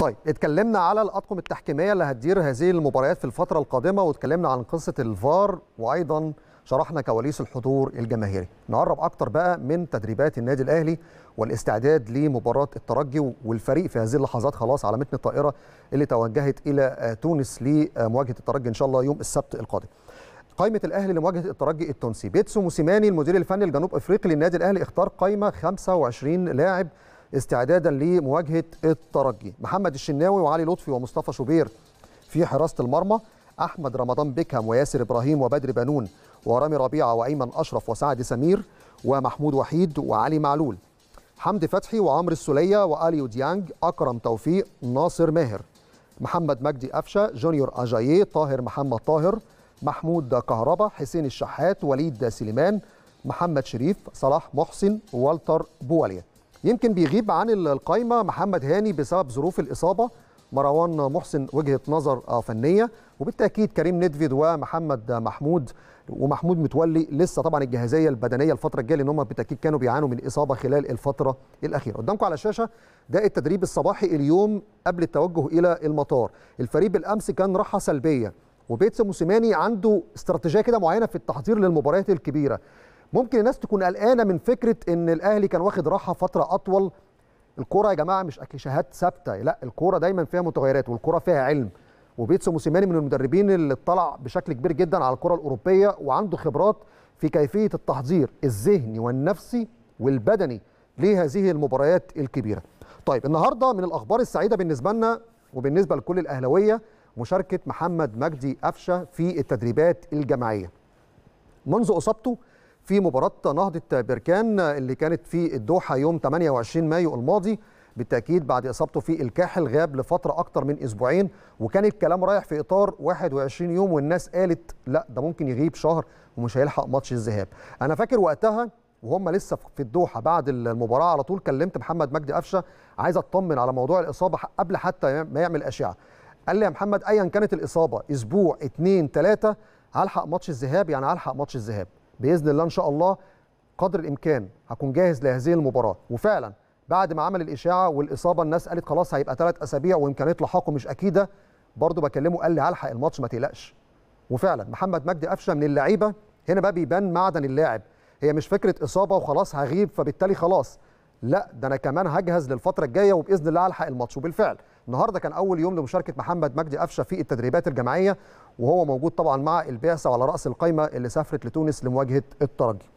طيب اتكلمنا على الاطقم التحكيمية اللي هتدير هذه المباريات في الفترة القادمة واتكلمنا عن قصة الفار وأيضا شرحنا كواليس الحضور الجماهيري. نقرب أكتر بقى من تدريبات النادي الأهلي والاستعداد لمباراة الترجي والفريق في هذه اللحظات. خلاص على متن الطائرة اللي توجهت إلى تونس لمواجهة الترجي إن شاء الله يوم السبت القادم. قائمة الأهلي لمواجهة الترجي التونسي. بيتسو موسيماني المدير الفني الجنوب أفريقي للنادي الأهلي اختار قائمة 25 لاعب استعدادا لمواجهة الترجي. محمد الشناوي وعلي لطفي ومصطفى شوبير في حراسة المرمى أحمد رمضان بيكهام وياسر إبراهيم وبدر بنون ورامي ربيعة وأيمن أشرف وسعد سمير ومحمود وحيد وعلي معلول. حمدي فتحي وعمرو السولية وأليو ديانج أكرم توفيق ناصر ماهر. محمد مجدي أفشة جونيور أجاييه طاهر محمد طاهر محمود كهربا حسين الشحات وليد سليمان محمد شريف صلاح محسن والتر بواليا يمكن بيغيب عن القايمة محمد هاني بسبب ظروف الإصابة. مروان محسن وجهة نظر فنية. وبالتأكيد كريم ندفيد ومحمد محمود. ومحمود متولي لسه طبعا الجاهزية البدنية الفترة الجاية لأن هم بالتأكيد كانوا بيعانوا من إصابة خلال الفترة الأخيرة. قدامكم على الشاشة ده التدريب الصباحي اليوم قبل التوجه إلى المطار. الفريق بالأمس كان راحة سلبية. وبيتس موسيماني عنده استراتيجية كده معينة في التحضير للمباريات الكبيرة. ممكن الناس تكون قلقانة من فكرة إن الأهلي كان واخد راحة فترة أطول الكورة يا جماعة مش اكليشيهات ثابتة لا الكورة دايما فيها متغيرات والكورة فيها علم وبيتسو موسيماني من المدربين اللي اطلع بشكل كبير جدا على الكرة الأوروبية وعنده خبرات في كيفية التحضير الذهني والنفسي والبدني لهذه المباريات الكبيرة. طيب النهارده من الأخبار السعيدة بالنسبة لنا وبالنسبة لكل الأهلاوية مشاركة محمد مجدي قفشة في التدريبات الجماعية. منذ اصابته في مباراة نهضة بركان اللي كانت في الدوحة يوم 28 مايو الماضي بالتأكيد بعد إصابته في الكاحل غاب لفترة أكتر من أسبوعين وكان الكلام رايح في إطار 21 يوم والناس قالت لا ده ممكن يغيب شهر ومش هيلحق ماتش الذهاب. أنا فاكر وقتها وهم لسه في الدوحة بعد المباراة على طول كلمت محمد مجدي قفشة عايز أطمن على موضوع الإصابة قبل حتى ما يعمل أشعة. قال لي يا محمد أيا كانت الإصابة أسبوع اتنين ثلاثة هلحق ماتش الذهاب؟ يعني هلحق ماتش الذهاب. بإذن الله إن شاء الله قدر الإمكان هكون جاهز لهذه المباراة. وفعلا بعد ما عمل الإشاعة والإصابة الناس قالت خلاص هيبقى ثلاث أسابيع وامكانيه لحاقه مش أكيدة. برضه بكلمه قال لي هلحق الماتش ما تقلقش. وفعلا محمد مجدي قفشة من اللعيبة. هنا بقى بيبان معدن اللاعب. هي مش فكرة إصابة وخلاص هغيب فبالتالي خلاص لا ده أنا كمان هجهز للفترة الجاية وبإذن الله هلحق الماتش. وبالفعل النهارده كان أول يوم لمشاركة محمد مجدي قفشة في التدريبات الجماعية وهو موجود طبعا مع البعثة وعلى رأس القائمه اللي سافرت لتونس لمواجهة الترجي.